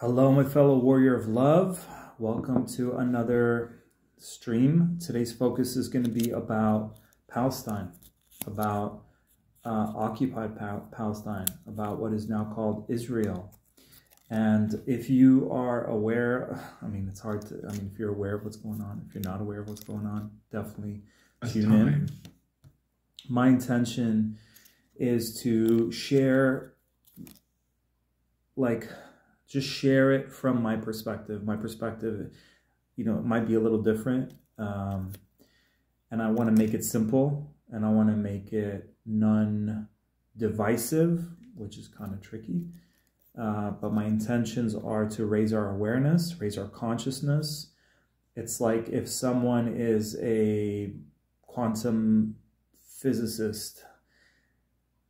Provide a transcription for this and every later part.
Hello, my fellow warrior of love. Welcome to another stream. Today's focus is going to be about Palestine, about uh, occupied pa Palestine, about what is now called Israel. And if you are aware, I mean, it's hard to, I mean, if you're aware of what's going on, if you're not aware of what's going on, definitely tune in. My intention is to share, like, just share it from my perspective. My perspective, you know, it might be a little different. Um, and I want to make it simple and I want to make it non divisive, which is kind of tricky. Uh, but my intentions are to raise our awareness, raise our consciousness. It's like if someone is a quantum physicist,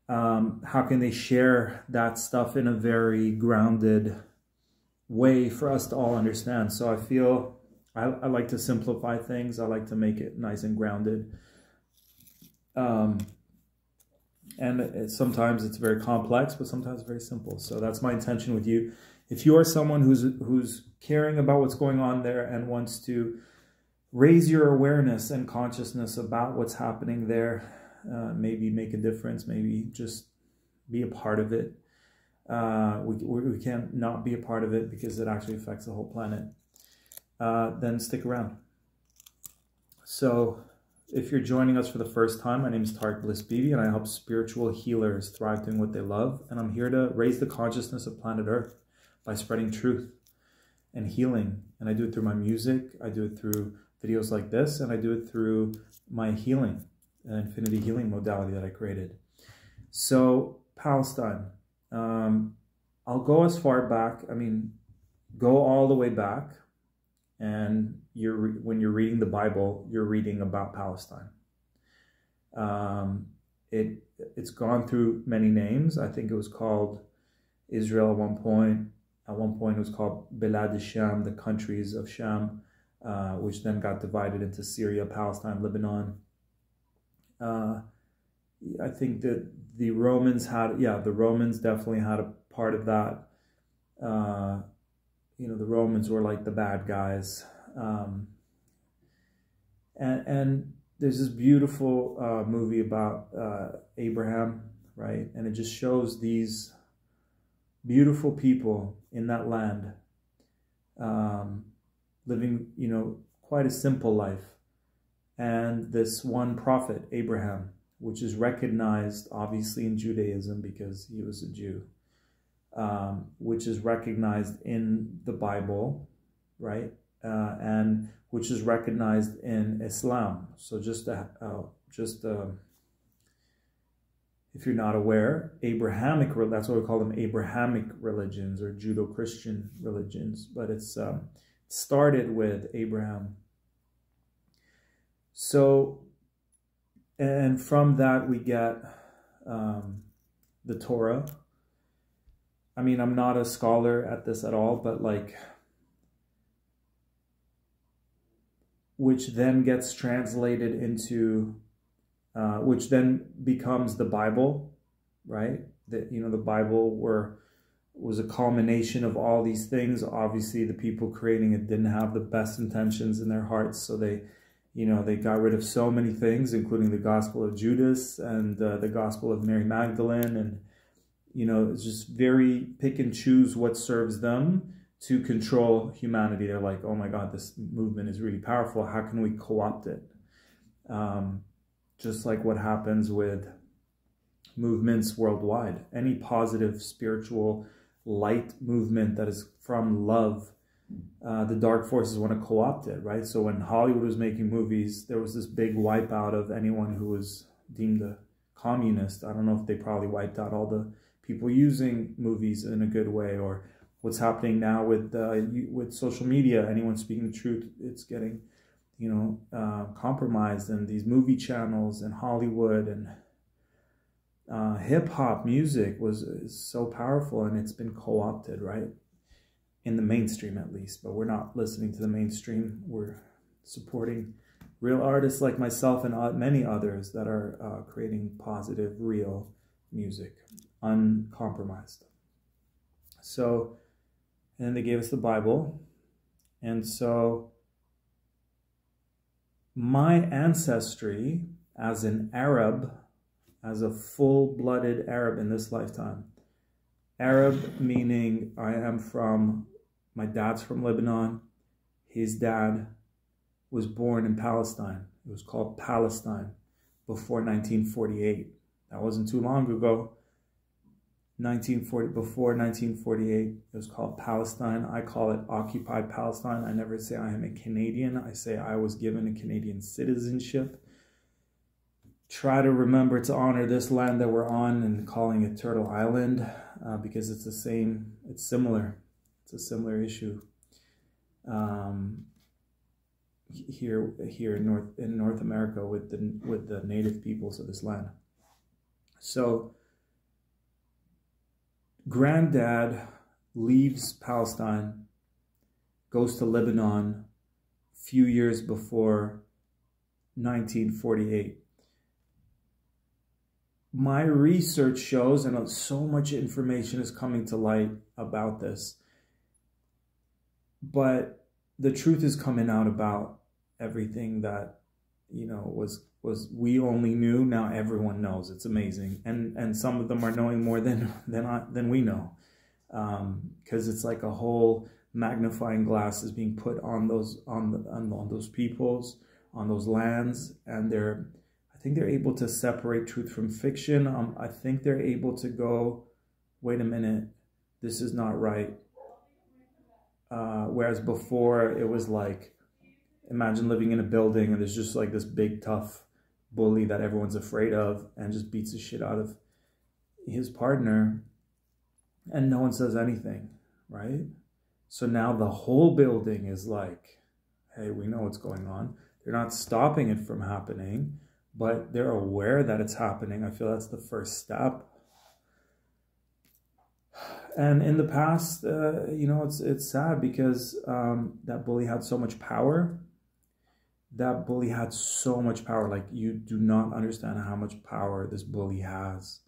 um, how can they share that stuff in a very grounded way for us to all understand. So I feel I, I like to simplify things. I like to make it nice and grounded. Um, and it, sometimes it's very complex, but sometimes very simple. So that's my intention with you. If you are someone who's who's caring about what's going on there and wants to raise your awareness and consciousness about what's happening there, uh, maybe make a difference, maybe just be a part of it, uh, we, we can't not be a part of it because it actually affects the whole planet, uh, then stick around. So if you're joining us for the first time, my name is Tarek Bliss Bibi and I help spiritual healers thrive doing what they love. And I'm here to raise the consciousness of planet Earth by spreading truth and healing. And I do it through my music, I do it through videos like this, and I do it through my healing, an infinity healing modality that I created. So Palestine, um, I'll go as far back. I mean, go all the way back, and you're when you're reading the Bible, you're reading about Palestine. Um, it it's gone through many names. I think it was called Israel at one point. At one point, it was called Bilad Sham, the countries of Sham, uh, which then got divided into Syria, Palestine, Lebanon. Uh, I think that the Romans had, yeah, the Romans definitely had a part of that. Uh, you know, the Romans were like the bad guys. Um, and, and there's this beautiful uh, movie about uh, Abraham, right? And it just shows these beautiful people in that land um, living, you know, quite a simple life. And this one prophet, Abraham, which is recognized obviously in Judaism because he was a Jew, um, which is recognized in the Bible, right? Uh, and which is recognized in Islam. So just a, uh, just a, if you're not aware, Abrahamic, that's what we call them, Abrahamic religions or Judeo-Christian religions, but it's um, started with Abraham. So and from that we get um, the Torah. I mean, I'm not a scholar at this at all, but like, which then gets translated into, uh, which then becomes the Bible, right? That you know, the Bible were was a culmination of all these things. Obviously, the people creating it didn't have the best intentions in their hearts, so they you know, they got rid of so many things, including the Gospel of Judas and uh, the Gospel of Mary Magdalene. And, you know, it's just very pick and choose what serves them to control humanity. They're like, oh my God, this movement is really powerful. How can we co-opt it? Um, just like what happens with movements worldwide. Any positive spiritual light movement that is from love uh, the dark forces want to co-opt it, right? So when Hollywood was making movies, there was this big wipeout of anyone who was deemed a communist. I don't know if they probably wiped out all the people using movies in a good way, or what's happening now with uh, with social media. Anyone speaking the truth, it's getting, you know, uh, compromised. And these movie channels and Hollywood and uh, hip hop music was so powerful, and it's been co-opted, right? In the mainstream at least, but we're not listening to the mainstream. We're supporting real artists like myself and many others that are uh, creating positive, real music, uncompromised. So, and then they gave us the Bible. And so my ancestry as an Arab, as a full blooded Arab in this lifetime, Arab meaning I am from, my dad's from Lebanon, his dad was born in Palestine. It was called Palestine before 1948. That wasn't too long ago. 1940 before 1948 it was called palestine i call it occupied palestine i never say i am a canadian i say i was given a canadian citizenship try to remember to honor this land that we're on and calling it turtle island uh, because it's the same it's similar it's a similar issue um, here here in north in north america with the with the native peoples of this land so granddad leaves Palestine, goes to Lebanon a few years before 1948. My research shows, and so much information is coming to light about this, but the truth is coming out about everything that you know was was we only knew. Now everyone knows. It's amazing. And and some of them are knowing more than than I, than we know. Because um, it's like a whole magnifying glass is being put on those on, the, on on those peoples on those lands. And they're I think they're able to separate truth from fiction. Um, I think they're able to go wait a minute. This is not right uh, whereas before it was like imagine living in a building and there's just like this big tough bully that everyone's afraid of and just beats the shit out of his partner and no one says anything, right? So now the whole building is like, hey, we know what's going on. They're not stopping it from happening, but they're aware that it's happening. I feel that's the first step. And in the past, uh, you know, it's it's sad because um, that bully had so much power that bully had so much power. Like you do not understand how much power this bully has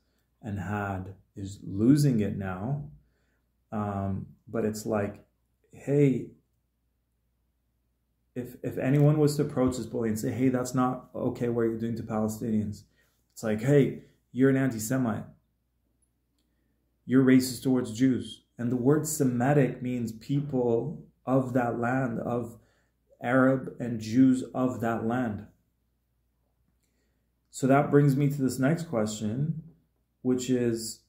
and had is losing it now. Um, but it's like, hey, if if anyone was to approach this bully and say, hey, that's not okay what you're doing to Palestinians, it's like, hey, you're an anti-Semite. You're racist towards Jews. And the word Semitic means people of that land, of Arab and Jews of that land. So that brings me to this next question, which is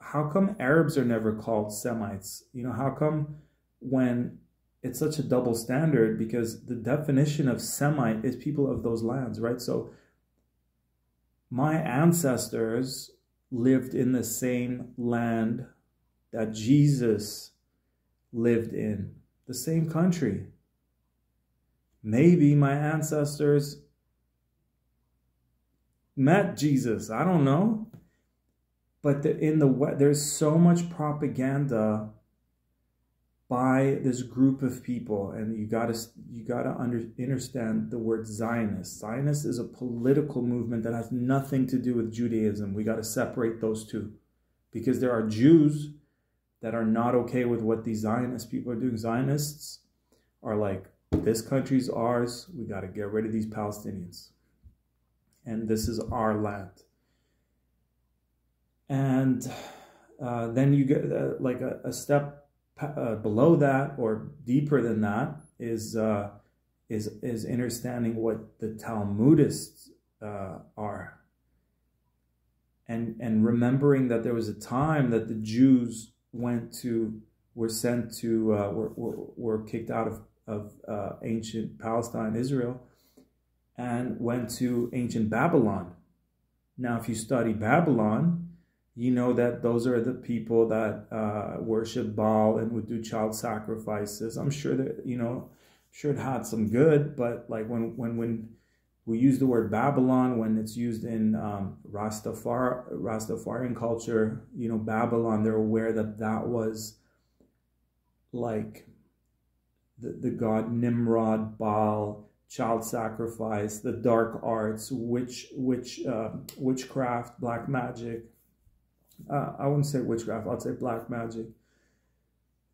how come Arabs are never called Semites? You know, how come when it's such a double standard because the definition of Semite is people of those lands, right? So my ancestors lived in the same land that Jesus lived in the same country. Maybe my ancestors met Jesus. I don't know. But the, in the there's so much propaganda by this group of people, and you gotta you gotta under, understand the word Zionist. Zionist is a political movement that has nothing to do with Judaism. We gotta separate those two, because there are Jews that are not okay with what these Zionist people are doing. Zionists are like, this country's ours. We got to get rid of these Palestinians. And this is our land. And uh, then you get uh, like a, a step uh, below that or deeper than that is uh, is is understanding what the Talmudists uh, are, and and remembering that there was a time that the Jews went to were sent to uh, were, were, were kicked out of of uh, ancient Palestine, Israel, and went to ancient Babylon. Now, if you study Babylon, you know that those are the people that uh, worship Baal and would do child sacrifices. I'm sure that you know, sure it had some good, but like when when when we use the word Babylon when it's used in um, Rastafari, Rastafarian culture. You know, Babylon, they're aware that that was like the, the god Nimrod, Baal, child sacrifice, the dark arts, witch, witch, uh, witchcraft, black magic. Uh, I wouldn't say witchcraft, I'd say black magic.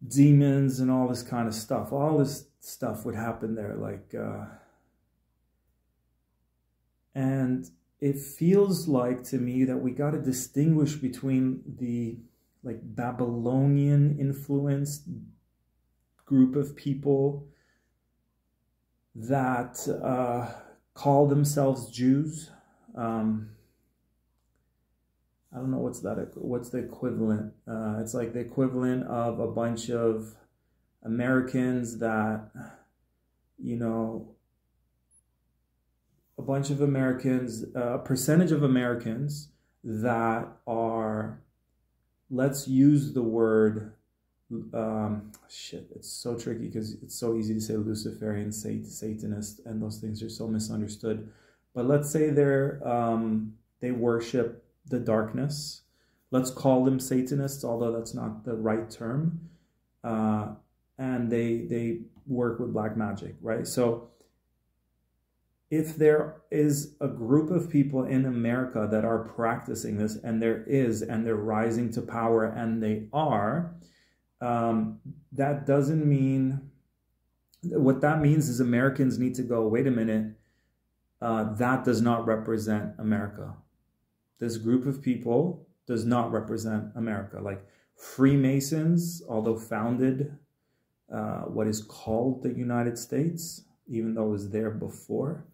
demons and all this kind of stuff. All this stuff would happen there, like, uh, and it feels like to me that we got to distinguish between the like Babylonian influenced group of people that uh, call themselves Jews. Um, I don't know what's that. What's the equivalent? Uh, it's like the equivalent of a bunch of Americans that, you know, a bunch of Americans, a percentage of Americans that are, let's use the word, um, shit, it's so tricky because it's so easy to say Luciferian, Satanist, and those things are so misunderstood. But let's say they're, um, they worship the darkness. Let's call them Satanists, although that's not the right term. Uh, and they they work with black magic, right? So if there is a group of people in America that are practicing this, and there is, and they're rising to power, and they are, um, that doesn't mean, what that means is Americans need to go, wait a minute, uh, that does not represent America. This group of people does not represent America. Like Freemasons, although founded uh, what is called the United States, even though it was there before,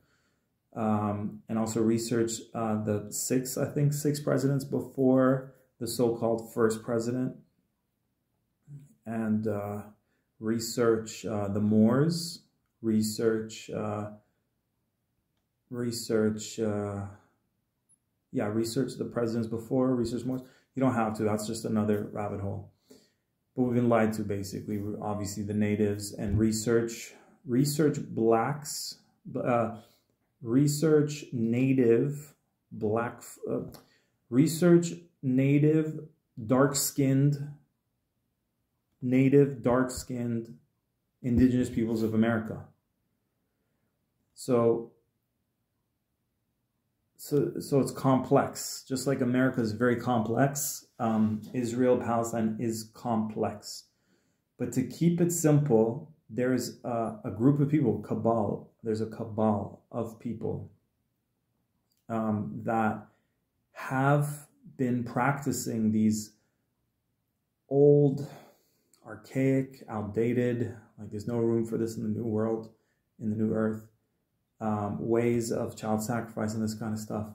um, and also research uh, the six, I think, six presidents before the so-called first president, and uh, research uh, the Moors, research, uh, research, uh, yeah, research the presidents before, research more. You don't have to. That's just another rabbit hole. But we've been lied to, basically. Obviously, the natives and research, research blacks. Uh, research native black, uh, research native dark-skinned, native dark-skinned indigenous peoples of America. So, so, so it's complex. Just like America is very complex, um, Israel, Palestine is complex. But to keep it simple, there's a, a, group of people, cabal, there's a cabal of people um, that have been practicing these old, archaic, outdated, like there's no room for this in the new world, in the new earth, um, ways of child sacrifice and this kind of stuff.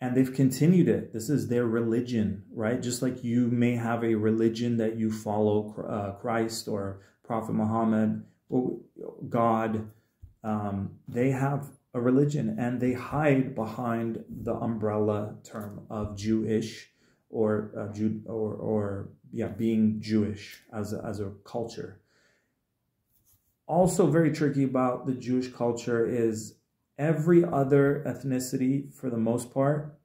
And they've continued it. This is their religion, right? Just like you may have a religion that you follow uh, Christ or Prophet Muhammad, God, um, they have a religion and they hide behind the umbrella term of Jewish or uh, or or yeah being Jewish as a, as a culture. Also, very tricky about the Jewish culture is every other ethnicity, for the most part,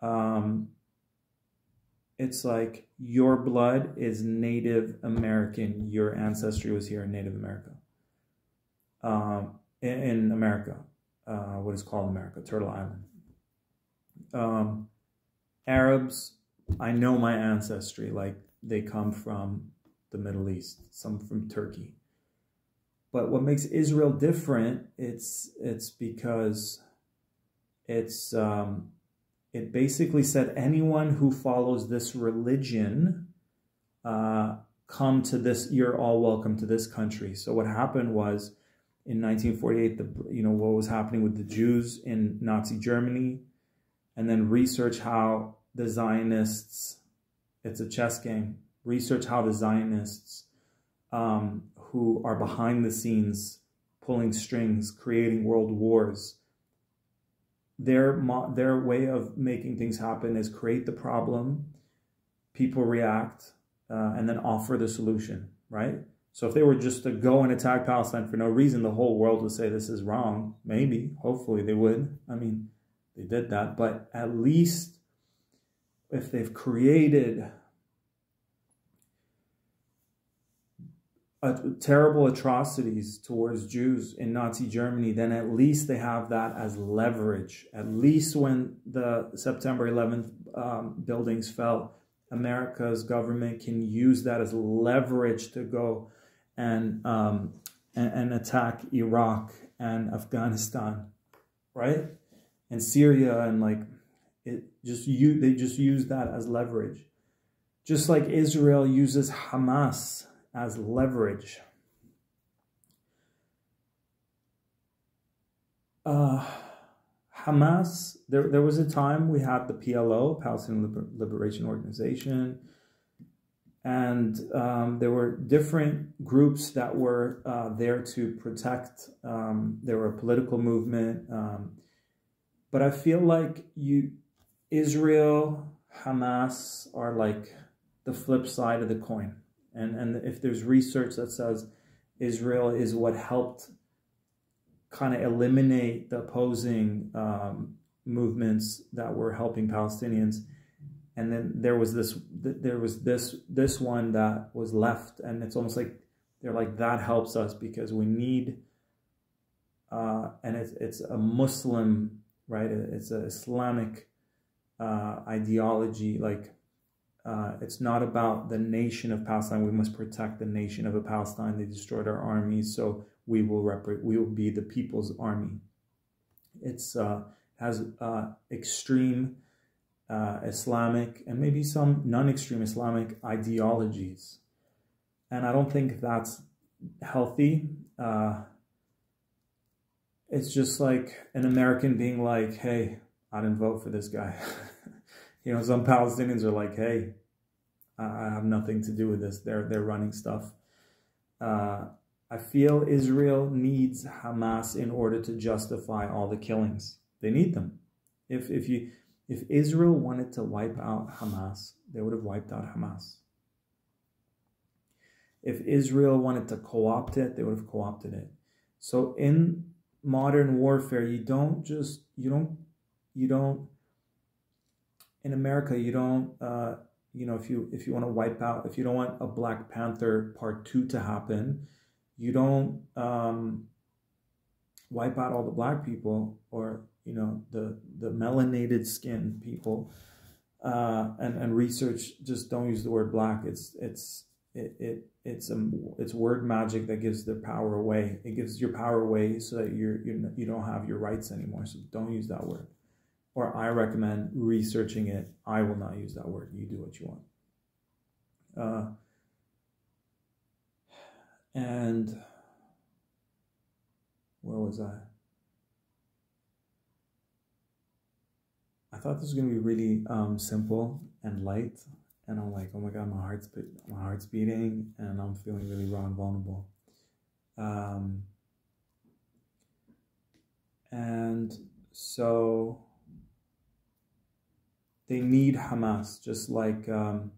um, it's like your blood is Native American. Your ancestry was here in Native America. Um, in, in, America, uh, what is called America, Turtle Island. Um, Arabs, I know my ancestry. Like they come from the Middle East, some from Turkey. But what makes Israel different? It's it's because it's um, it basically said anyone who follows this religion uh, come to this you're all welcome to this country so what happened was in 1948 the you know what was happening with the jews in nazi germany and then research how the zionists it's a chess game research how the zionists um, who are behind the scenes pulling strings creating world wars their their way of making things happen is create the problem, people react, uh, and then offer the solution, right? So if they were just to go and attack Palestine for no reason, the whole world would say this is wrong. Maybe, hopefully they would. I mean, they did that, but at least if they've created terrible atrocities towards Jews in Nazi Germany, then at least they have that as leverage. At least when the September 11th um, buildings fell, America's government can use that as leverage to go and um, and, and attack Iraq and Afghanistan, right? And Syria and like it just you they just use that as leverage. Just like Israel uses Hamas as leverage. Uh, Hamas, there, there was a time we had the PLO, Palestinian Liber Liberation Organization, and um, there were different groups that were uh, there to protect. Um, there were a political movement, um, but I feel like you, Israel, Hamas are like the flip side of the coin, and and if there's research that says Israel is what helped kind of eliminate the opposing um, movements that were helping Palestinians. And then there was this, there was this, this one that was left, and it's almost like they're like that helps us because we need, uh, and it's it's a Muslim, right? It's an Islamic uh, ideology. Like uh, it's not about the nation of Palestine. We must protect the nation of a Palestine. They destroyed our armies, so we will we will be the people's army. It's uh, has uh, extreme uh, Islamic and maybe some non-extreme Islamic ideologies, and I don't think that's healthy. Uh, it's just like an American being like, "Hey, I didn't vote for this guy." you know, some Palestinians are like, "Hey, I have nothing to do with this. They're they're running stuff." Uh, I feel Israel needs Hamas in order to justify all the killings. They need them. If if you if Israel wanted to wipe out Hamas, they would have wiped out Hamas. If Israel wanted to co-opt it, they would have co-opted it. So in modern warfare, you don't just you don't you don't in America you don't uh, you know if you if you want to wipe out if you don't want a Black Panther part two to happen, you don't um, wipe out all the black people or you know the the melanated skin people uh, and and research just don't use the word black. It's it's it, it it's a it's word magic that gives the power away. It gives your power away so that you're, you're you don't have your rights anymore. So don't use that word or i recommend researching it i will not use that word you do what you want uh, and where was I? I thought this was gonna be really um, simple and light, and I'm like, oh my god, my heart's my heart's beating, and I'm feeling really raw and vulnerable. Um, and so they need Hamas, just like um,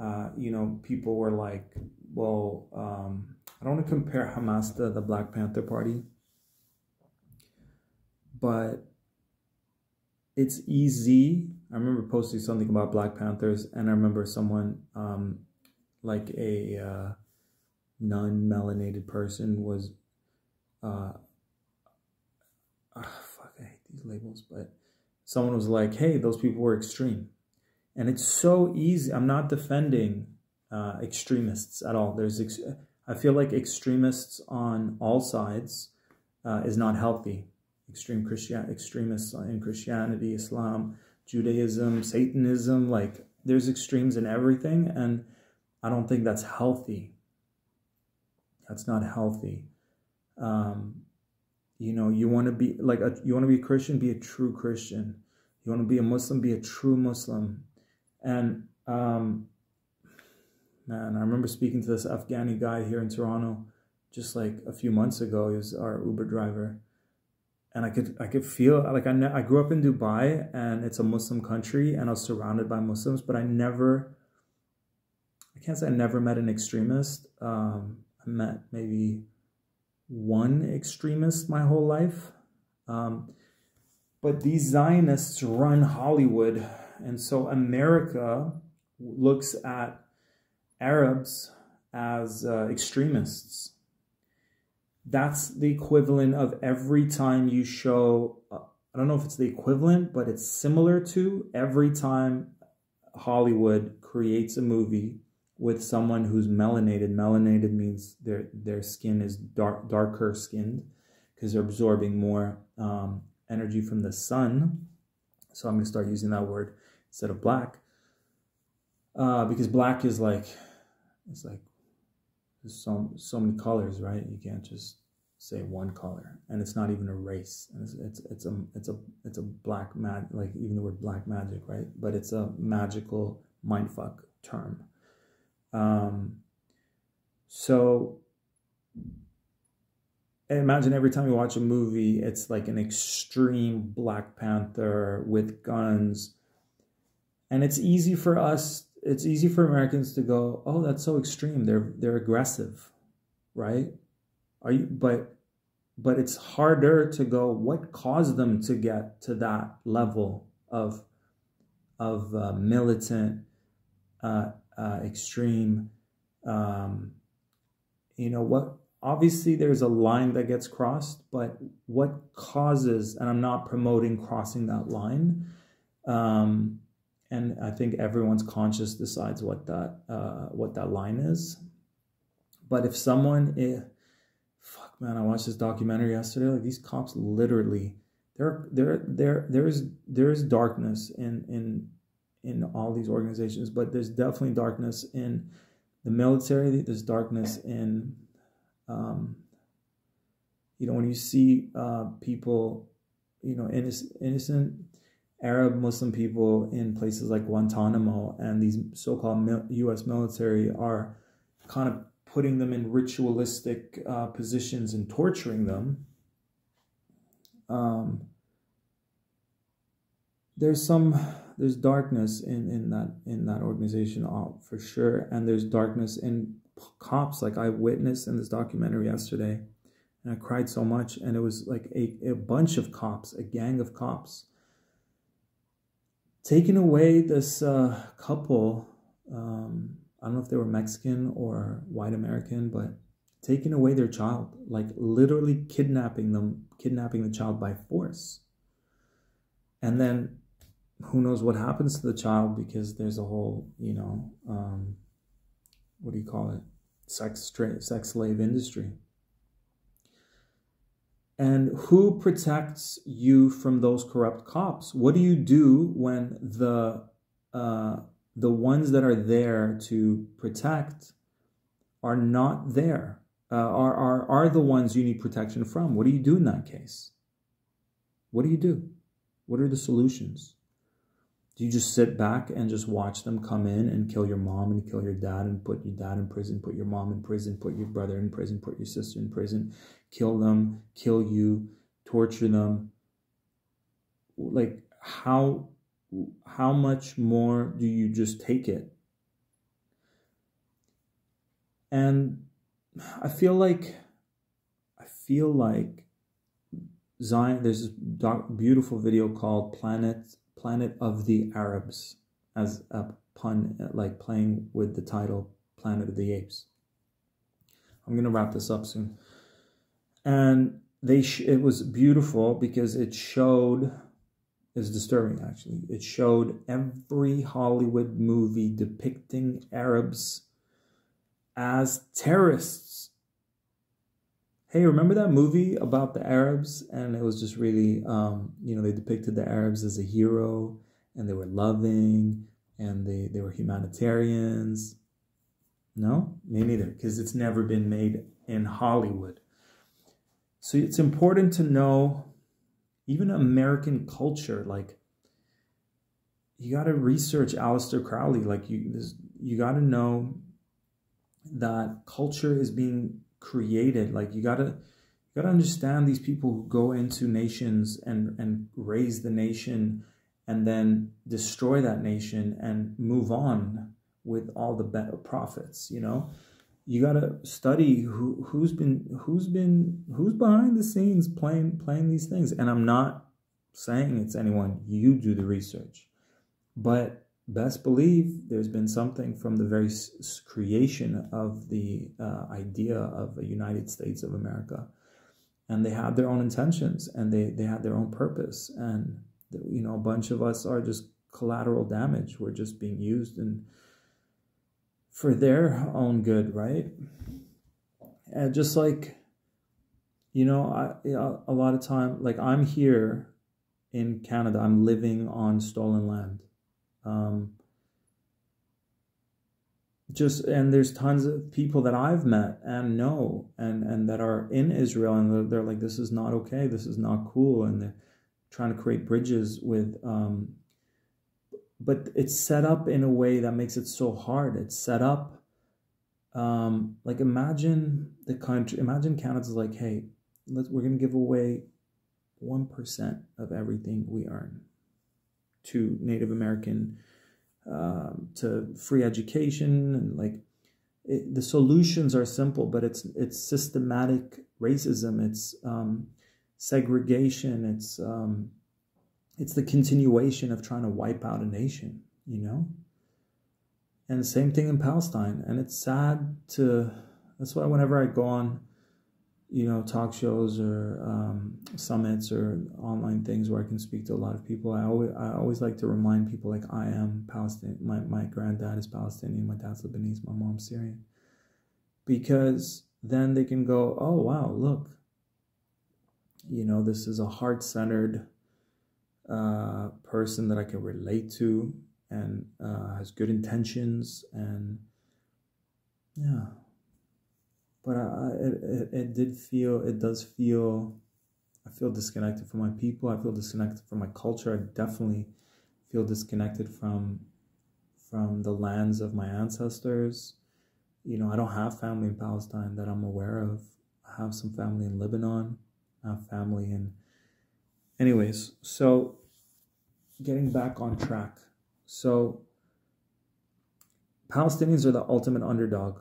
uh, you know, people were like, well, um, I don't want to compare Hamas to the Black Panther Party, but it's easy. I remember posting something about Black Panthers, and I remember someone, um, like a uh, non-melanated person, was, uh, uh, fuck, I hate these labels, but someone was like, "Hey, those people were extreme," and it's so easy. I'm not defending uh, extremists at all. There's, ex I feel like extremists on all sides uh, is not healthy. Extreme Christian, extremists in Christianity, Islam, Judaism, Satanism, like there's extremes in everything, and I don't think that's healthy. That's not healthy. Um, you know, you want to be like a, you want to be a Christian, be a true Christian. You want to be a Muslim, be a true Muslim. And um, man, I remember speaking to this Afghani guy here in Toronto just like a few months ago. He was our Uber driver. And I could I could feel like I, I grew up in Dubai and it's a Muslim country and I was surrounded by Muslims, but I never, I can't say I never met an extremist. Um, I met maybe one extremist my whole life. Um, but these Zionists run Hollywood. And so America looks at Arabs as uh, extremists. That's the equivalent of every time you show, uh, I don't know if it's the equivalent, but it's similar to every time Hollywood creates a movie with someone who's melanated. Melanated means their their skin is dark darker skinned because they're absorbing more um, energy from the sun. So I'm going to start using that word instead of black uh, because black is like it's like there's so so many colors, right? You can't just say one color, and it's not even a race. It's it's, it's a it's a it's a black mag like even the word black magic, right? But it's a magical mindfuck term. Um, so imagine every time you watch a movie, it's like an extreme Black Panther with guns, and it's easy for us. It's easy for Americans to go, "Oh, that's so extreme. They're they're aggressive, right?" Are you? But but it's harder to go. What caused them to get to that level of of uh, militant, uh, uh, extreme? Um, you know what? Obviously, there's a line that gets crossed, but what causes? And I'm not promoting crossing that line. Um, and I think everyone's conscious decides what that uh, what that line is. But if someone is, fuck man, I watched this documentary yesterday. Like these cops literally there there there there is there is darkness in in in all these organizations, but there's definitely darkness in the military. There's darkness in um, you know when you see uh, people, you know innocent innocent Arab Muslim people in places like Guantanamo and these so-called U.S. military are kind of putting them in ritualistic uh, positions and torturing them. Um, there's some there's darkness in in that in that organization uh, for sure, and there's darkness in cops. Like I witnessed in this documentary yesterday, and I cried so much, and it was like a, a bunch of cops, a gang of cops, taking away this uh, couple. Um, I don't know if they were Mexican or white American, but taking away their child, like literally kidnapping them, kidnapping the child by force. And then who knows what happens to the child because there's a whole, you know, um, what do you call it? Sex, tra- sex slave industry. And who protects you from those corrupt cops? What do you do when the uh, the ones that are there to protect are not there, uh, are, are, are the ones you need protection from. What do you do in that case? What do you do? What are the solutions? Do you just sit back and just watch them come in and kill your mom and kill your dad and put your dad in prison, put your mom in prison, put your brother in prison, put your sister in prison, kill them, kill you, torture them? Like, how how much more do you just take it? And I feel like, I feel like Zion, there's this beautiful video called Planet, Planet of the Arabs as a pun, like playing with the title Planet of the Apes. I'm going to wrap this up soon. And they it was beautiful because it showed is disturbing actually. It showed every Hollywood movie depicting Arabs as terrorists. Hey, remember that movie about the Arabs? And it was just really, um, you know, they depicted the Arabs as a hero and they were loving and they, they were humanitarians. No, me neither, because it's never been made in Hollywood. So it's important to know even American culture, like you got to research Aleister Crowley. Like you, you got to know that culture is being created. Like you got to, you got to understand these people who go into nations and and raise the nation, and then destroy that nation and move on with all the better profits. You know, you got to study who who's been who's been who's behind the scenes playing playing these things and i'm not saying it's anyone you do the research but best believe there's been something from the very creation of the uh, idea of a united states of america and they had their own intentions and they they had their own purpose and you know a bunch of us are just collateral damage. We're just being used and for their own good, right? And just like, you know, I, a lot of time, like I'm here in Canada, I'm living on stolen land. Um, just and there's tons of people that I've met and know and and that are in Israel and they're, they're like this is not okay. This is not cool. And they're trying to create bridges with um but it's set up in a way that makes it so hard. It's set up um like imagine the country imagine Canada's like hey let's we're gonna give away one percent of everything we earn to Native American um, to free education and like it, the solutions are simple, but it's it's systematic racism, it's um, segregation, it's um, it's the continuation of trying to wipe out a nation, you know. And the same thing in Palestine, and it's sad to. That's why whenever I go on you know, talk shows or um, summits or online things where I can speak to a lot of people. I always I always like to remind people like I am Palestinian. My my granddad is Palestinian. My dad's Lebanese. My mom's Syrian. Because then they can go, oh wow, look. You know, this is a heart centered uh, person that I can relate to and uh, has good intentions and yeah but I, it, it, did feel it does feel i feel disconnected from my people. I feel disconnected from my culture. I definitely feel disconnected from from the lands of my ancestors. You know i don't have family in palestine that i'm aware of. I have some family in lebanon. I have family in anyways so getting back on track. So palestinians are the ultimate underdog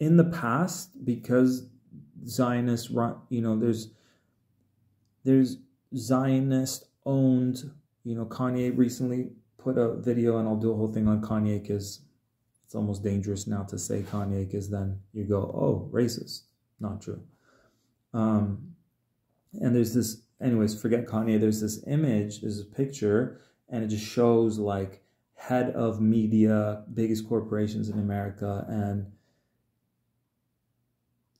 in the past because Zionists run, you know, there's there's Zionist owned, you know, Kanye recently put a video and I'll do a whole thing on Kanye because it's almost dangerous now to say Kanye because then you go, oh, racist. Not true. Um, and there's this, anyways, forget Kanye. There's this image, there's a picture, and it just shows like head of media, biggest corporations in America, and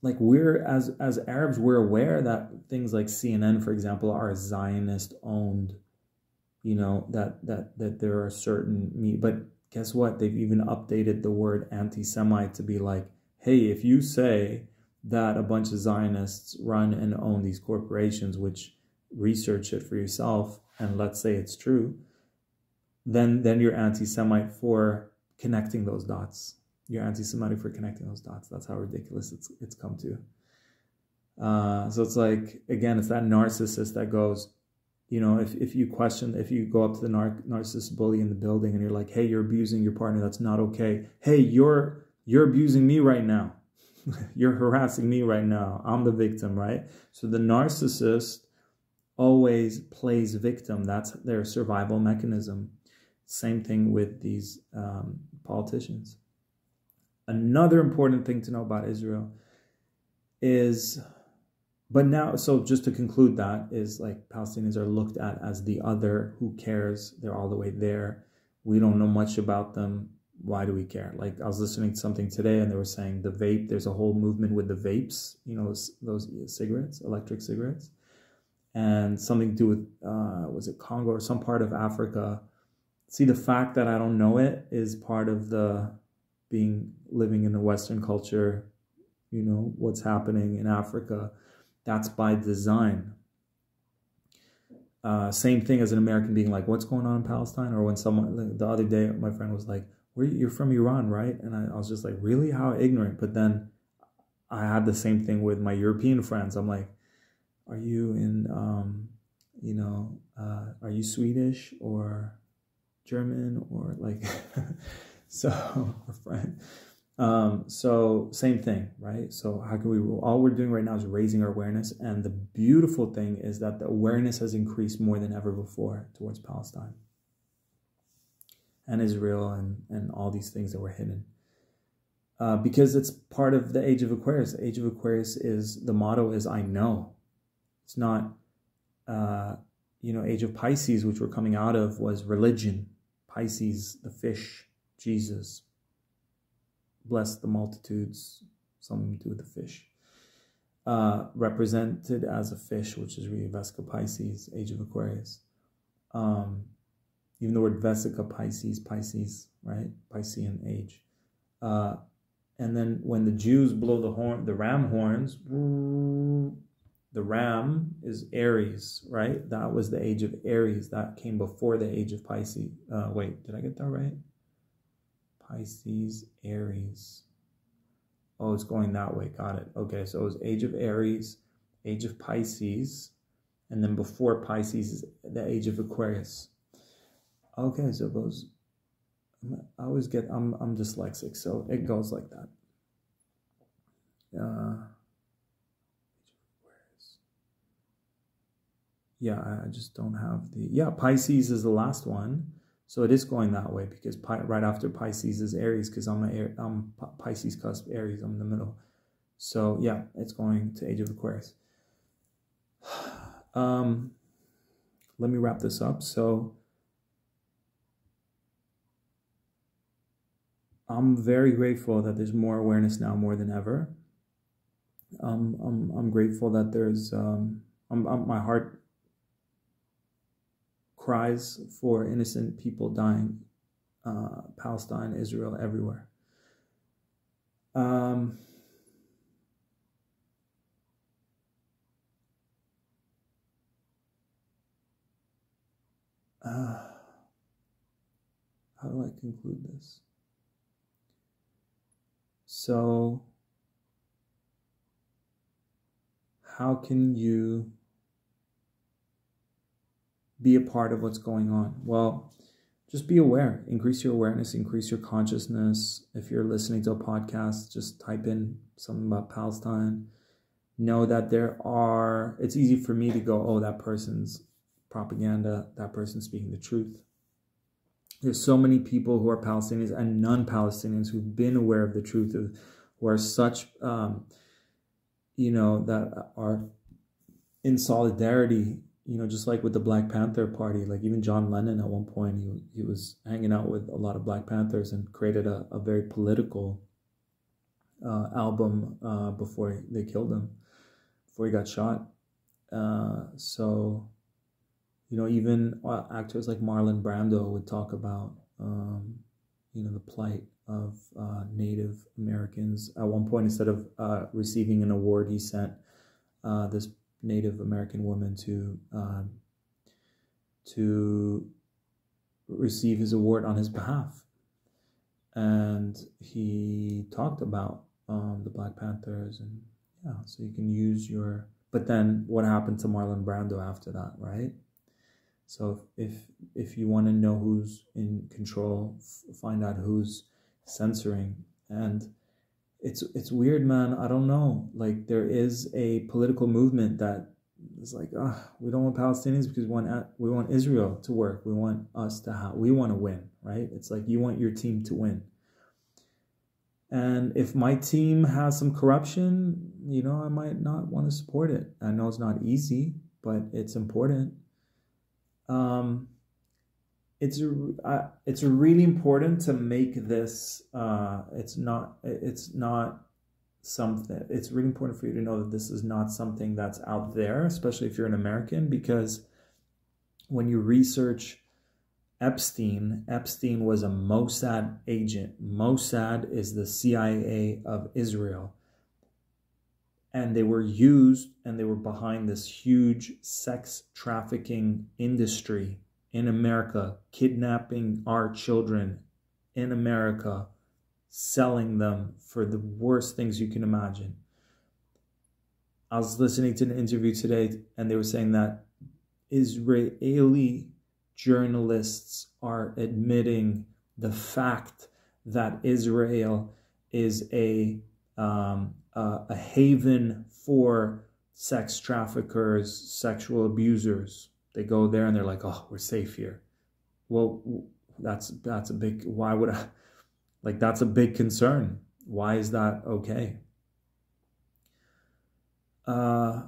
like we're as as Arabs, we're aware that things like CNN, for example, are Zionist owned. You know that that that there are certain me, but guess what? They've even updated the word anti-Semite to be like, hey, if you say that a bunch of Zionists run and own these corporations, which research it for yourself, and let's say it's true, then then you're anti-Semite for connecting those dots you're anti-Semitic for connecting those dots. That's how ridiculous it's it's come to. Uh, so it's like again, it's that narcissist that goes, you know, if if you question, if you go up to the nar- narcissist bully in the building and you're like, hey, you're abusing your partner, that's not okay. Hey, you're you're abusing me right now. you're harassing me right now. I'm the victim, right? So the narcissist always plays victim. That's their survival mechanism. Same thing with these um, politicians. Another important thing to know about Israel is, but now, so just to conclude that, is like Palestinians are looked at as the other. Who cares? They're all the way there. We don't know much about them. Why do we care? Like I was listening to something today and they were saying the vape, there's a whole movement with the vapes, you know, those, those cigarettes, electric cigarettes, and something to do with, uh, was it Congo or some part of Africa? See, the fact that I don't know it is part of the being living in the Western culture, you know, what's happening in Africa, that's by design. Uh, same thing as an American being like, what's going on in Palestine? Or when someone, the other day, my friend was like, Where, you're from Iran, right? And I, I was just like, really? How ignorant. But then I had the same thing with my European friends. I'm like, are you in, um, you know, uh, are you Swedish or German or like, so, friend. Um, so same thing, right? So how can we, all we're doing right now is raising our awareness. And the beautiful thing is that the awareness has increased more than ever before towards Palestine and Israel and, and all these things that were hidden. Uh, because it's part of the age of Aquarius. The age of Aquarius is, the motto is, I know. It's not, uh, you know, age of Pisces, which we're coming out of, was religion. Pisces, the fish, Jesus. Bless the multitudes, something to do with the fish. Uh, represented as a fish, which is really Vesica Pisces, age of Aquarius. Um, even the word Vesica Pisces, Pisces, right? Piscean age. Uh, and then when the Jews blow the horn, the ram horns, the ram is Aries, right? That was the age of Aries. That came before the age of Pisces. Uh, wait, did I get that right? Pisces, Aries. Oh, it's going that way. Got it. Okay, so it was age of Aries, age of Pisces, and then before Pisces is the age of Aquarius. Okay, so it goes. I always get. I'm I'm dyslexic, so it goes like that. Uh, yeah, I just don't have the. Yeah, Pisces is the last one. So it is going that way because Pi, right after Pisces is Aries because I'm I'm Pisces cusp Aries. I'm in the middle. So yeah, it's going to Age of Aquarius. Um, let me wrap this up. So I'm very grateful that there's more awareness now more than ever. Um, I'm I'm grateful that there's um, I'm, I'm, my heart cries for innocent people dying, uh, Palestine, Israel, everywhere. Um, uh, how do I conclude this? So, how can you be a part of what's going on? Well, just be aware, increase your awareness, increase your consciousness. If you're listening to a podcast, just type in something about Palestine. Know that there are, it's easy for me to go, oh, that person's propaganda, that person's speaking the truth. There's so many people who are Palestinians and non Palestinians who've been aware of the truth, of, who are such, um, you know, that are in solidarity you know, just like with the Black Panther Party, like even John Lennon at one point, he, he was hanging out with a lot of Black Panthers and created a, a very political uh, album uh, before they killed him, before he got shot. Uh, so, you know, even uh, actors like Marlon Brando would talk about, um, you know, the plight of uh, Native Americans. At one point, instead of uh, receiving an award, he sent this Native American woman to uh, to receive his award on his behalf, and he talked about um, the Black Panthers and yeah, so you can use your. But then, what happened to Marlon Brando after that, right? So if if you want to know who's in control, find out who's censoring and it's it's weird, man. I don't know. Like there is a political movement that is like, ah, we don't want Palestinians because we want we want Israel to work. We want us to have. We want to win, right? It's like you want your team to win. And if my team has some corruption, you know, I might not want to support it. I know it's not easy, but it's important. Um, it's uh, it's really important to make this uh, it's not it's not something it's really important for you to know that this is not something that's out there especially if you're an american because when you research epstein epstein was a mossad agent. Mossad is the cia of israel. And they were used and they were behind this huge sex trafficking industry in America, kidnapping our children in America, selling them for the worst things you can imagine. I was listening to an interview today, and they were saying that Israeli journalists are admitting the fact that Israel is a um, uh, a haven for sex traffickers, sexual abusers. They go there and they're like, "Oh, we're safe here." Well, that's that's a big. Why would I? Like that's a big concern. Why is that okay? Uh,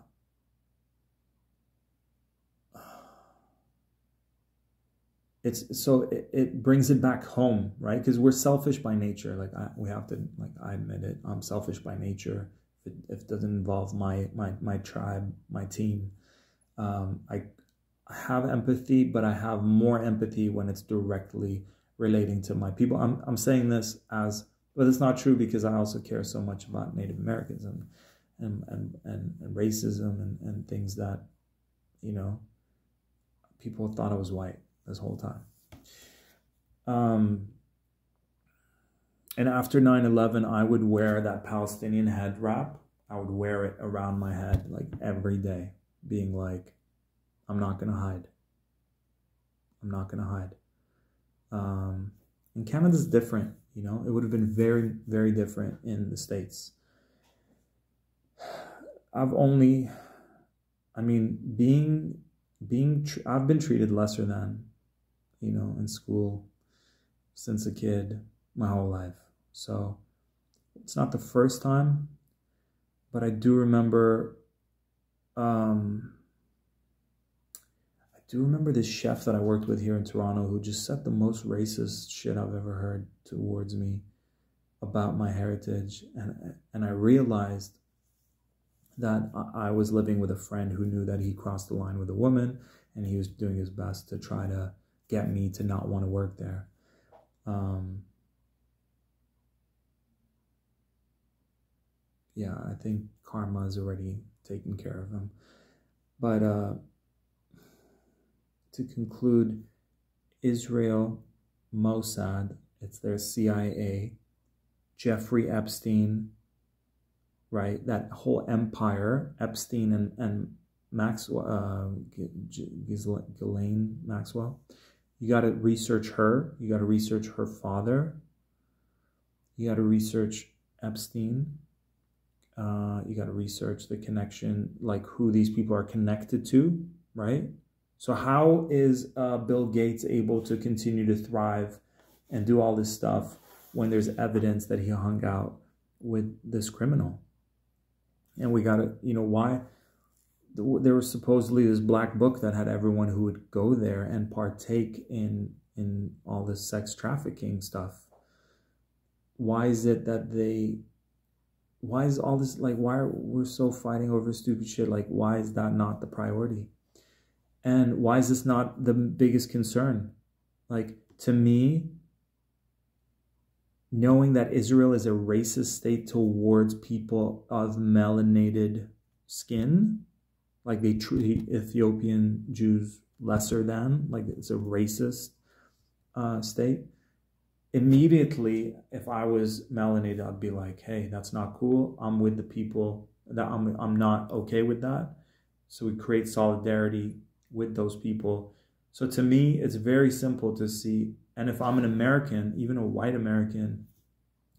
it's so it, it brings it back home, right? Because we're selfish by nature. Like I, we have to, like I admit it, I'm selfish by nature. If it, if it doesn't involve my my my tribe, my team, um, I have empathy, but I have more empathy when it's directly relating to my people. I'm I'm saying this as, but it's not true because I also care so much about Native Americans and and and and, and racism and, and things that, you know, people thought I was white this whole time. Um, and after 9 11, I would wear that Palestinian head wrap. I would wear it around my head like every day, being like, I'm not going to hide. I'm not going to hide. Um, and Canada's different, you know, it would have been very, very different in the States. I've only, I mean, being, being, I've been treated lesser than you know, in school since a kid, my whole life. So it's not the first time, but I do remember. Um, I you remember this chef that I worked with here in Toronto who just said the most racist shit I've ever heard towards me about my heritage, and and I realized that I was living with a friend who knew that he crossed the line with a woman, and he was doing his best to try to get me to not want to work there. Um, yeah, I think karma is already taken care of him. But uh, to conclude, Israel, Mossad, it's their CIA, Jeffrey Epstein, right? That whole empire, Epstein and, and Maxwell, uh, Ghislaine Maxwell, you got to research her. You got to research her father. You got to research Epstein. Uh, you got to research the connection, like who these people are connected to, right? So, how is uh, Bill Gates able to continue to thrive and do all this stuff when there's evidence that he hung out with this criminal? And we got to, you know, why? there was supposedly this black book that had everyone who would go there and partake in in all this sex trafficking stuff why is it that they why is all this like why are we so fighting over stupid shit like why is that not the priority and why is this not the biggest concern like to me knowing that israel is a racist state towards people of melanated skin like they treat Ethiopian Jews lesser than, like it's a racist uh, state. Immediately, if I was melanated, I'd be like, "Hey, that's not cool. I'm with the people that I'm. I'm not okay with that." So we create solidarity with those people. So to me, it's very simple to see. And if I'm an American, even a white American,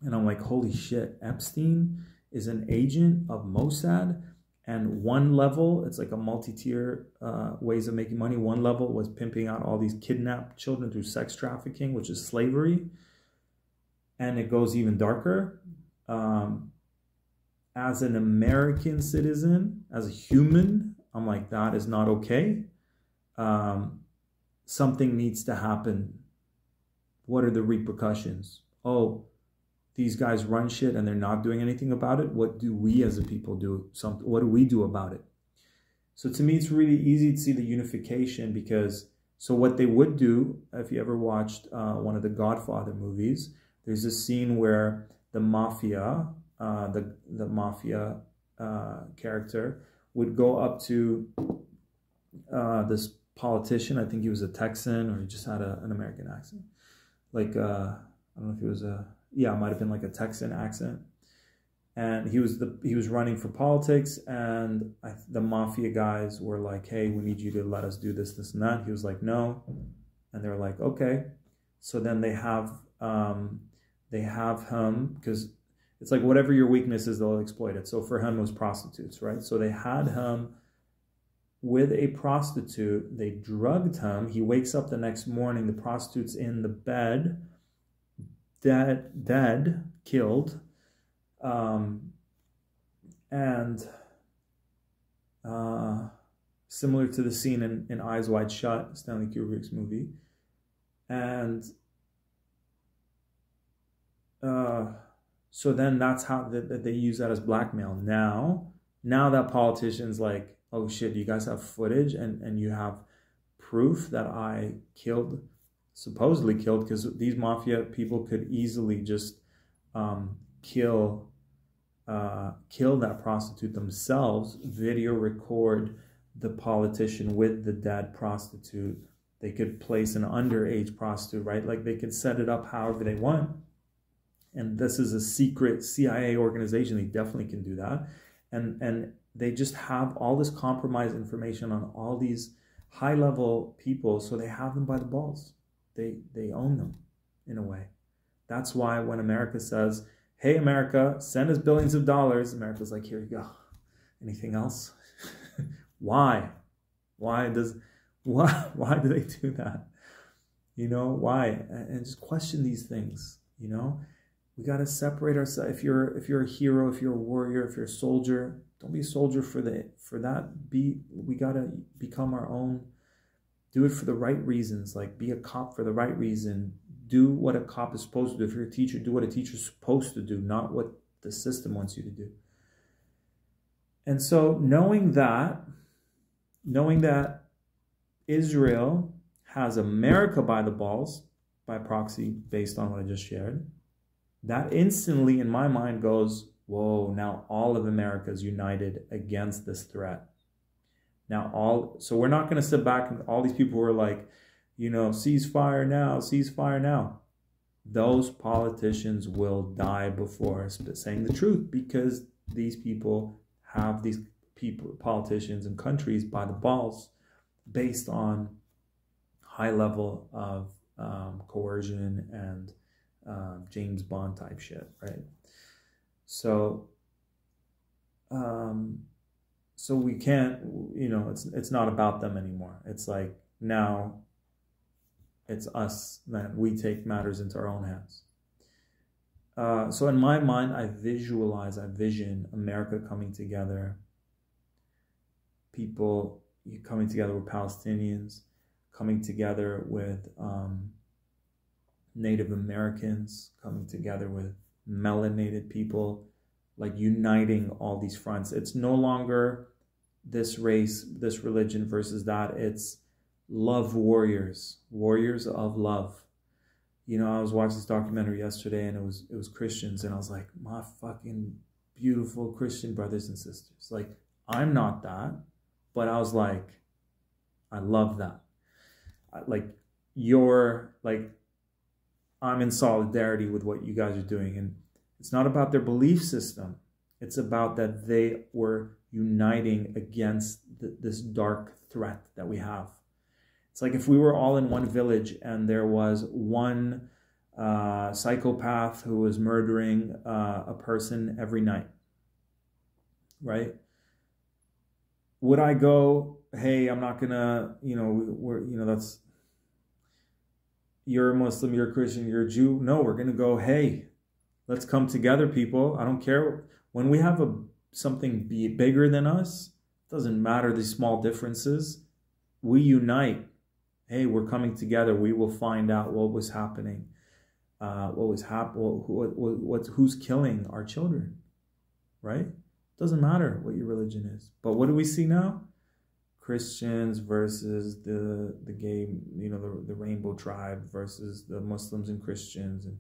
and I'm like, "Holy shit, Epstein is an agent of Mossad." and one level it's like a multi-tier uh, ways of making money one level was pimping out all these kidnapped children through sex trafficking which is slavery and it goes even darker um, as an american citizen as a human i'm like that is not okay um, something needs to happen what are the repercussions oh these guys run shit and they're not doing anything about it. What do we as a people do? Some, what do we do about it? So to me, it's really easy to see the unification because so what they would do, if you ever watched uh, one of the Godfather movies, there's a scene where the mafia, uh, the the mafia uh, character would go up to uh, this politician. I think he was a Texan or he just had a, an American accent. Like uh, I don't know if he was a yeah, it might have been like a Texan accent. And he was the he was running for politics, and I, the mafia guys were like, "Hey, we need you to let us do this, this, and that." He was like, "No," and they're like, "Okay." So then they have um, they have him because it's like whatever your weakness is, they'll exploit it. So for him, it was prostitutes, right? So they had him with a prostitute. They drugged him. He wakes up the next morning. The prostitute's in the bed dead, dead, killed, um, and uh, similar to the scene in, in Eyes Wide Shut, Stanley Kubrick's movie, and uh, so then that's how that they use that as blackmail. Now, now that politicians like, oh shit, you guys have footage and and you have proof that I killed, supposedly killed, because these mafia people could easily just um, kill uh, kill that prostitute themselves, video record the politician with the dead prostitute. They could place an underage prostitute, right? Like they could set it up however they want. And this is a secret CIA organization. They definitely can do that. And and they just have all this compromised information on all these high level people, so they have them by the balls. They they own them in a way. That's why when America says, "Hey America, send us billions of dollars," America's like, "Here you go." Anything else? why? Why does why why do they do that? You know why? And just question these things. You know, we got to separate ourselves. If you're if you're a hero, if you're a warrior, if you're a soldier, don't be a soldier for the for that. Be we got to become our own. Do it for the right reasons. Like be a cop for the right reason. Do what a cop is supposed to do. If you're a teacher, do what a teacher's supposed to do, not what the system wants you to do. And so knowing that knowing that Israel has America by the balls by proxy based on what I just shared, that instantly in my mind goes, whoa, now all of America is united against this threat. Now all so we're not going to sit back and all these people who are like, you know, ceasefire now, ceasefire now. Those politicians will die before us saying the truth because these people have these people, politicians, and countries by the balls based on high level of um, coercion and um, James Bond type shit, right? So, um, so we can't, you know, it's it's not about them anymore. It's like now, it's us that we take matters into our own hands. Uh, so in my mind, I visualize, I vision America coming together people coming together with Palestinians, coming together with um, Native Americans, coming together with melanated people, like uniting all these fronts. It's no longer this race, this religion versus that. It's love warriors, warriors of love. You know, I was watching this documentary yesterday and it was it was Christians and I was like, my fucking beautiful Christian brothers and sisters. Like, I'm not that. But I was like, I love that. Like, you're like, I'm in solidarity with what you guys are doing. And it's not about their belief system, it's about that they were uniting against the, this dark threat that we have. It's like if we were all in one village and there was one uh, psychopath who was murdering uh, a person every night, right? would I go, hey, I'm not gonna, you know, we're, you know, that's, you're a Muslim, you're a Christian, you're a Jew. No, we're gonna go, hey, let's come together, people. I don't care when we have a something be bigger than us. Doesn't matter the small differences. We unite. Hey, we're coming together. We will find out what was happening. Uh, what was happening? What, what, what, who's killing our children? Right? Doesn't matter what your religion is. But what do we see now? Christians versus the the gay, you know, the, the rainbow tribe versus the Muslims and Christians and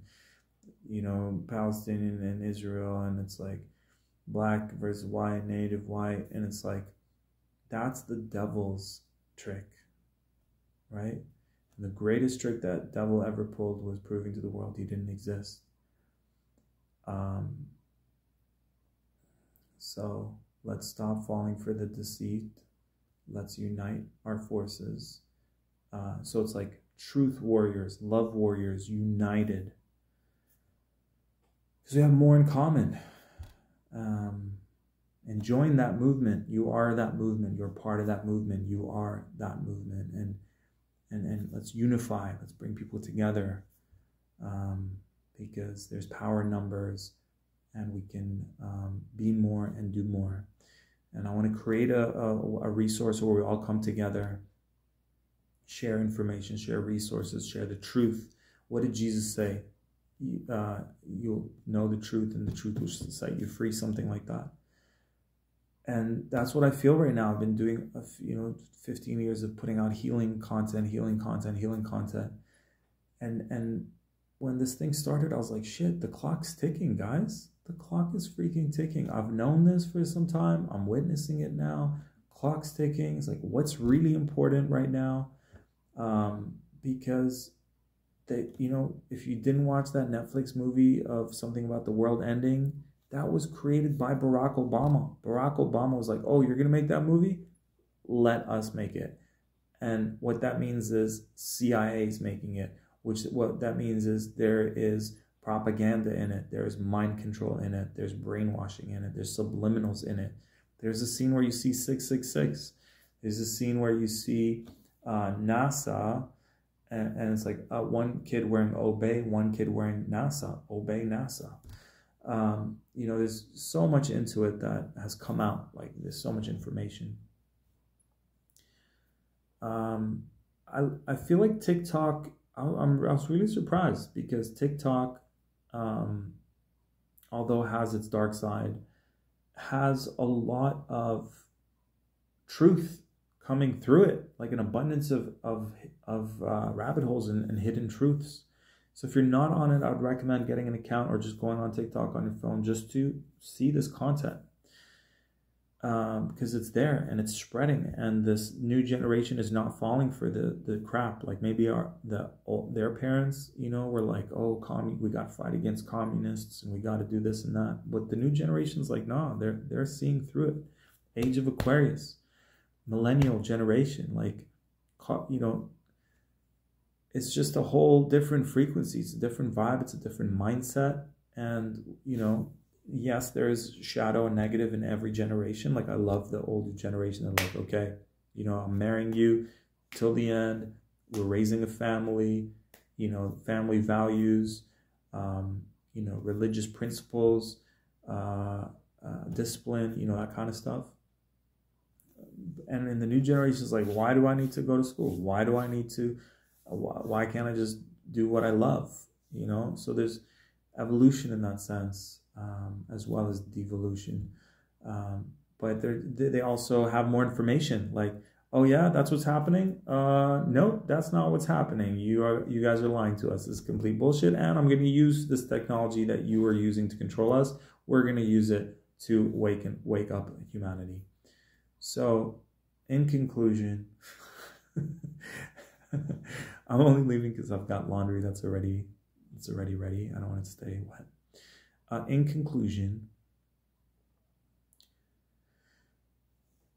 you know, Palestinian and Israel and it's like black versus white, native white, and it's like that's the devil's trick. Right? And the greatest trick that devil ever pulled was proving to the world he didn't exist. Um, so let's stop falling for the deceit. Let's unite our forces. Uh, so it's like truth warriors, love warriors, united. Because we have more in common. Um, and join that movement. You are that movement. You're part of that movement. You are that movement. And and and let's unify. Let's bring people together. Um, because there's power in numbers and we can um, be more and do more. And I want to create a, a, a, resource where we all come together share information, share resources, share the truth. What did Jesus say? Uh, you'll know the truth, and the truth will set you free. Something like that. And that's what I feel right now. I've been doing, you know, 15 years of putting out healing content, healing content, healing content, and and when this thing started, I was like, shit, the clock's ticking, guys. The clock is freaking ticking. I've known this for some time. I'm witnessing it now. Clock's ticking. It's like, what's really important right now? Um, because that you know, if you didn't watch that Netflix movie of something about the world ending, that was created by Barack Obama. Barack Obama was like, "Oh, you're gonna make that movie? Let us make it." And what that means is CIA is making it. Which what that means is there is propaganda in it. There's mind control in it. There's brainwashing in it. There's subliminals in it. There's a scene where you see 666. There's a scene where you see uh, NASA, and, and, it's like uh, one kid wearing Obey, one kid wearing NASA, Obey NASA. Um, you know, there's so much into it that has come out. Like, there's so much information. Um, I, I feel like TikTok, I, I'm, I was really surprised because TikTok, um, although has its dark side, has a lot of truth coming through it, like an abundance of of of uh, rabbit holes and, and hidden truths. So if you're not on it, I would recommend getting an account or just going on TikTok on your phone just to see this content. Um, because it's there and it's spreading, and this new generation is not falling for the the crap. Like maybe our the their parents, you know, were like, "Oh, we got to fight against communists and we got to do this and that." But the new generation's like, "No, they're they're seeing through it." Age of Aquarius millennial generation like you know it's just a whole different frequency it's a different vibe it's a different mindset and you know yes there's shadow and negative in every generation. Like i love the older generation. That like okay you know i'm marrying you till the end. We're raising a family you know family values um, you know religious principles uh, uh, discipline you know that kind of stuff. And in the new generation is like why do i need to go to school? Why do i need to why can't i just do what i love you know? So there's evolution in that sense um, as well as devolution. Um, but they they also have more information like oh yeah that's what's happening? Uh no that's not what's happening. You are you guys are lying to us. It's complete bullshit and i'm going to use this technology that you are using to control us. We're going to use it to wake and wake up humanity. So, in conclusion, I'm only leaving because I've got laundry that's already it's already ready. I don't want it to stay wet. Uh, in conclusion,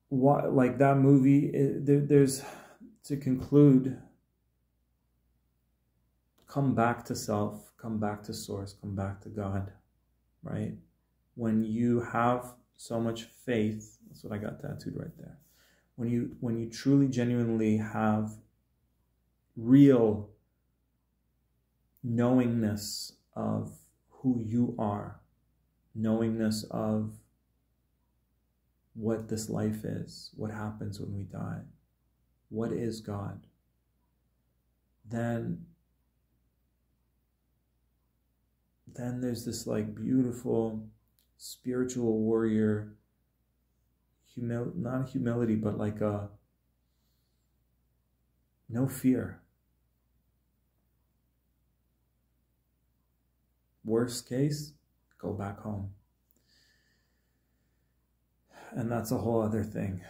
what like that movie? It, there, there's to conclude. Come back to self. Come back to source. Come back to God. Right when you have so much faith. That's what I got tattooed right there. When you when you truly genuinely have real knowingness of who you are, knowingness of what this life is, what happens when we die, what is God, then then there's this like beautiful spiritual warrior, humil not humility, but like a no fear. Worst case, go back home. And that's a whole other thing.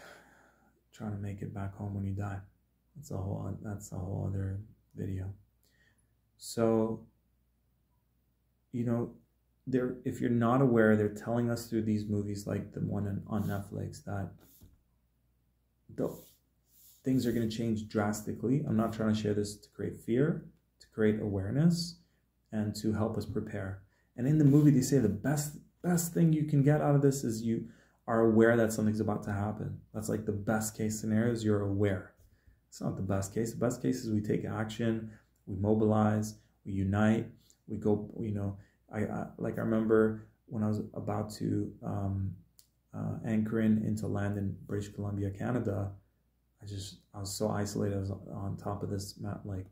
Trying to make it back home when you die. That's a whole that's a whole other video. So you know, they're if you're not aware, they're telling us through these movies like the one on Netflix that the things are going to change drastically. I'm not trying to share this to create fear, to create awareness, and to help us prepare. And in the movie, they say the best best thing you can get out of this is you are aware that something's about to happen. That's like the best case scenario is you're aware. It's not the best case. The best case is we take action, we mobilize, we unite, we go, you know, I, I like I remember when I was about to um, uh, anchor in into land in British Columbia, Canada. I just I was so isolated. I was on top of this mountain, like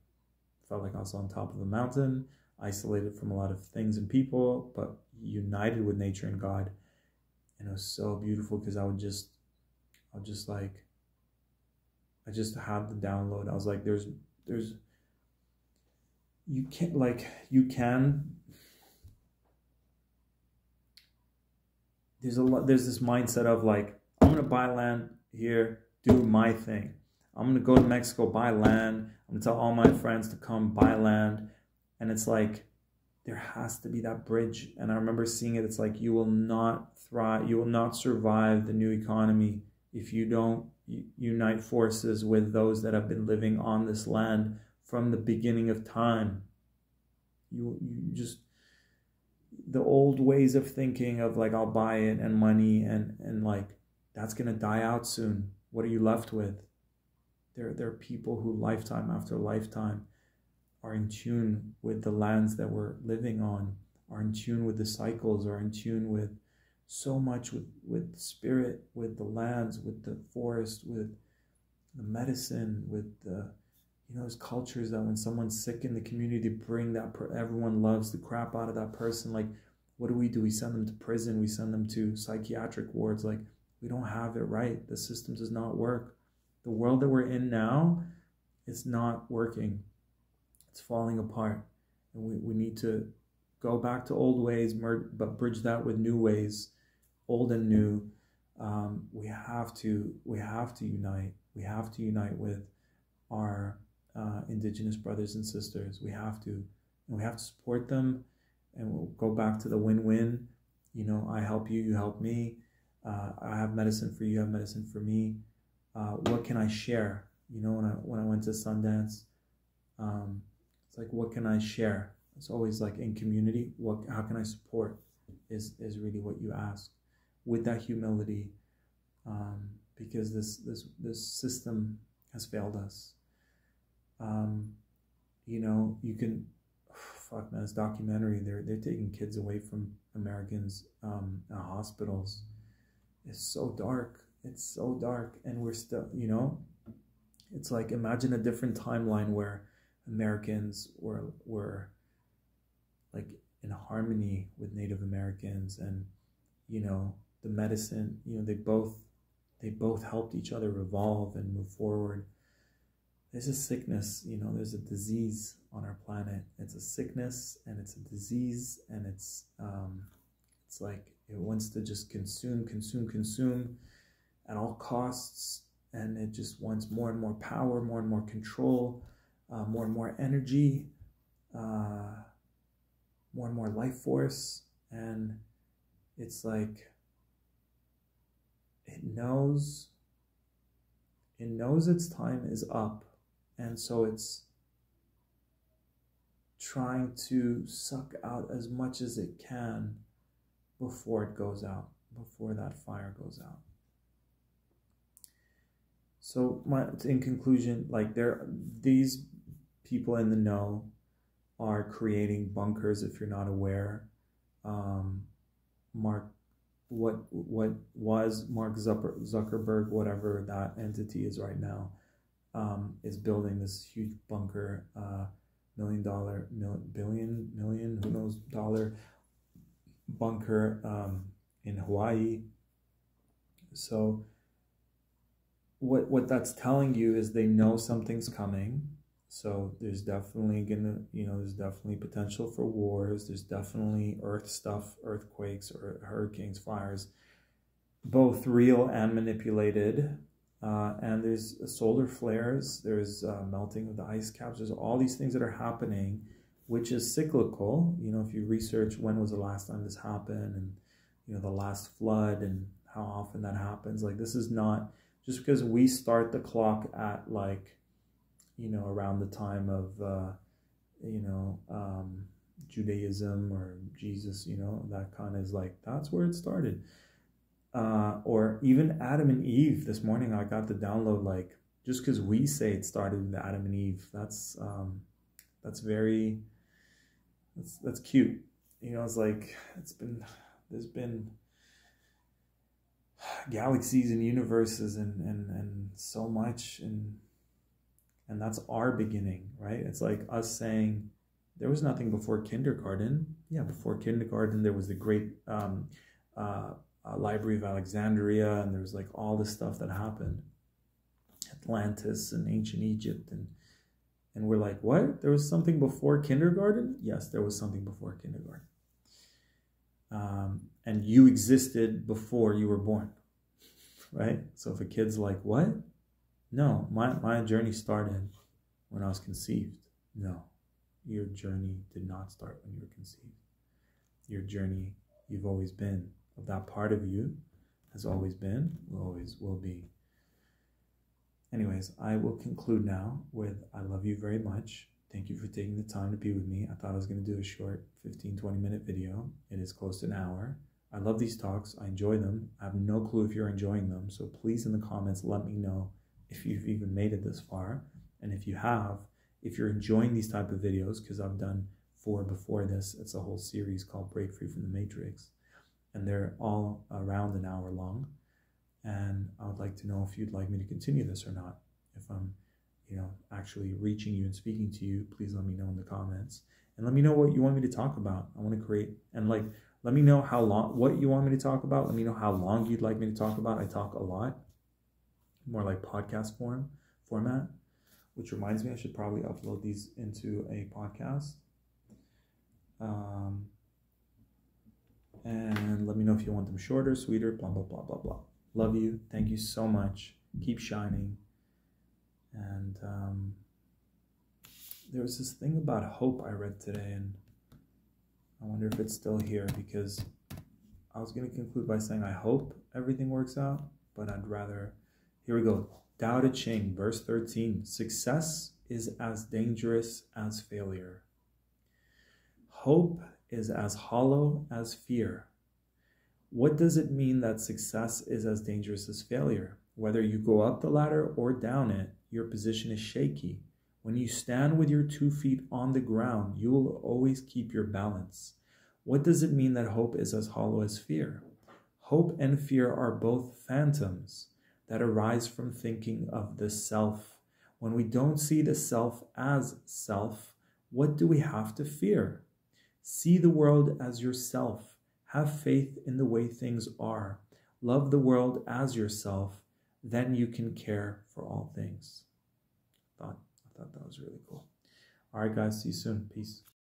felt like I was on top of a mountain, isolated from a lot of things and people, but united with nature and God. And it was so beautiful because I would just, I would just like, I just had the download. I was like, there's, there's, you can't like, you can. There's a lot. There's this mindset of like, I'm gonna buy land here, do my thing. I'm gonna go to Mexico, buy land. I'm gonna tell all my friends to come buy land. And it's like there has to be that bridge. And I remember seeing it. It's like you will not thrive, you will not survive the new economy if you don't unite forces with those that have been living on this land from the beginning of time. You you just the old ways of thinking of like I'll buy it and money and and like that's gonna die out soon. What are you left with? There, there are people who lifetime after lifetime are in tune with the lands that we're living on, are in tune with the cycles, are in tune with so much with, with spirit, with the lands, with the forest, with the medicine, with the, you know, there's cultures that when someone's sick in the community, bring that, everyone loves the crap out of that person. Like, what do we do? We send them to prison, we send them to psychiatric wards. Like, we don't have it right. The system does not work the world that we're in now is not working. It's falling apart. And we, we need to go back to old ways, but bridge that with new ways, old and new. Um, we have to we have to unite. We have to unite with our uh, indigenous brothers and sisters. We have to, and we have to support them. And we'll go back to the win-win. You know, I help you, you help me. Uh, I have medicine for you, you have medicine for me uh, what can I share? You know, when I when I went to Sundance, um, it's like what can I share? It's always like in community. What how can I support? Is is really what you ask, with that humility, um, because this this this system has failed us. Um, you know, you can fuck man, this documentary. They're they're taking kids away from Americans um, hospitals. It's so dark it's so dark and we're still you know it's like imagine a different timeline where americans were were like in harmony with native americans and you know the medicine you know they both they both helped each other evolve and move forward. There's a sickness you know there's a disease on our planet. It's a sickness and it's a disease and it's um it's like it wants to just consume consume consume at all costs, and it just wants more and more power, more and more control, uh, more and more energy, uh, more and more life force, and it's like it knows it knows its time is up. And so it's trying to suck out as much as it can before it goes out before that fire goes out. So my in conclusion, like there these people in the know are creating bunkers if you're not aware. Um, Mark what what was Mark Zuckerberg, whatever that entity is right now, um, is building this huge bunker, uh, million dollar, mil, billion, million, who knows, dollar bunker um, in Hawaii. So what what that's telling you is they know something's coming so there's definitely gonna you know there's definitely potential for wars. There's definitely earth stuff earthquakes or hurricanes fires both real and manipulated. Uh, and there's solar flares there's uh, melting of the ice caps there's all these things that are happening which is cyclical. You know if you research when was the last time this happened and you know the last flood and how often that happens like this is not just because we start the clock at like you know around the time of uh, you know um, Judaism or Jesus, you know that kind is like that's where it started. Uh, or even Adam and Eve. This morning I got the download like just because we say it started with Adam and Eve. That's um, that's very that's that's cute. You know, it's like it's been there's been galaxies and universes and, and, and so much and and that's our beginning, right? It's like us saying there was nothing before kindergarten. Yeah, before kindergarten there was the great um, uh, uh, Library of Alexandria, and there was like all the stuff that happened, Atlantis and ancient Egypt, and and we're like, what? There was something before kindergarten? Yes, there was something before kindergarten. Um, and you existed before you were born, right? So if a kid's like, what? No, my, my journey started when I was conceived. No, your journey did not start when you were conceived. Your journey, you've always been. That part of you has always been, will always will be. Anyways, I will conclude now with I love you very much. Thank you for taking the time to be with me. I thought I was going to do a short 15 20 minute video. It is close to an hour. I love these talks. I enjoy them. I have no clue if you're enjoying them. So please, in the comments, let me know if you've even made it this far. And if you have, if you're enjoying these type of videos, because I've done four before this, it's a whole series called Break Free from the Matrix. And they're all around an hour long. And I would like to know if you'd like me to continue this or not. If I'm, you know, actually reaching you and speaking to you, please let me know in the comments. And let me know what you want me to talk about. I want to create and like let me know how long what you want me to talk about. Let me know how long you'd like me to talk about. I talk a lot more like podcast form format, which reminds me I should probably upload these into a podcast. Um, and let me know if you want them shorter, sweeter, blah, blah, blah, blah, blah. Love you. Thank you so much. Keep shining. And um, there was this thing about hope I read today, and I wonder if it's still here because I was going to conclude by saying I hope everything works out, but I'd rather here we go. Tao Te Ching, verse 13. Success is as dangerous as failure. Hope is as hollow as fear. What does it mean that success is as dangerous as failure? Whether you go up the ladder or down it, your position is shaky. When you stand with your two feet on the ground, you will always keep your balance. What does it mean that hope is as hollow as fear? Hope and fear are both phantoms that arise from thinking of the self. When we don't see the self as self, what do we have to fear? See the world as yourself. Have faith in the way things are. Love the world as yourself. Then you can care for all things. I thought, I thought that was really cool. All right, guys. See you soon. Peace.